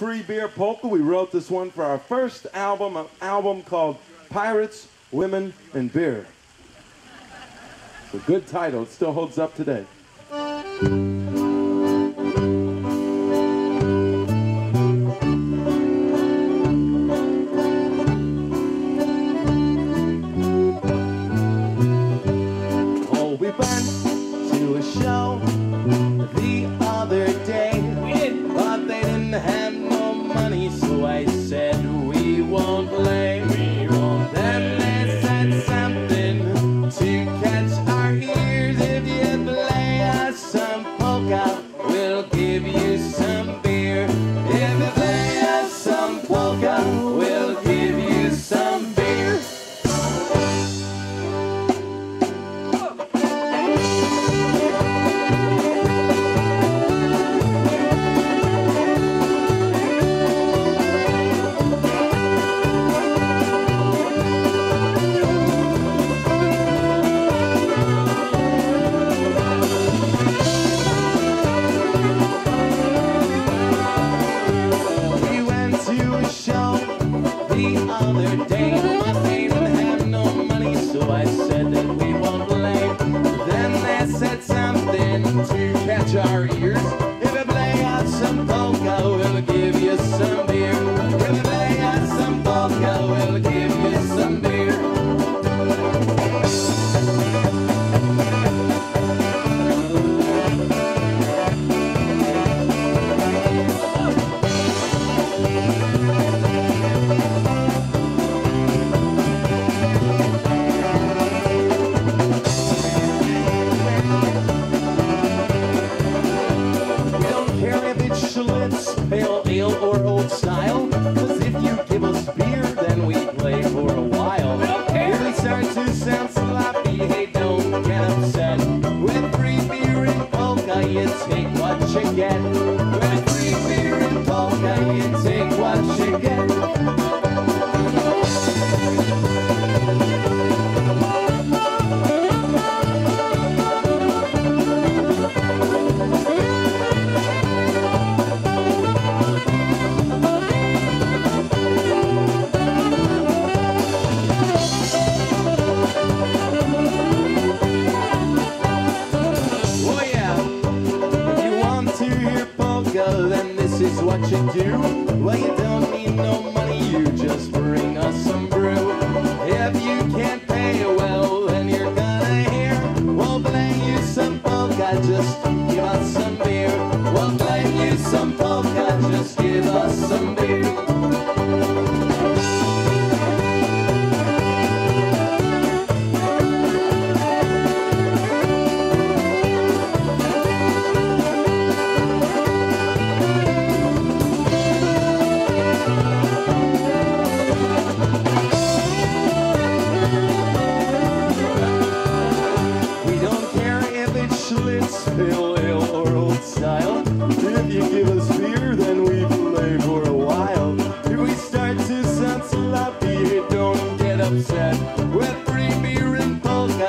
Free Beer Polka. We wrote this one for our first album, an album called Pirates, Women, and Beer. It's a good title. It still holds up today. We won't. Then they said something to catch our ears. If we play us some polka, we'll give you some or this is what you do. Well, you don't need no money, you just bring us some brew. If you can't pay, well,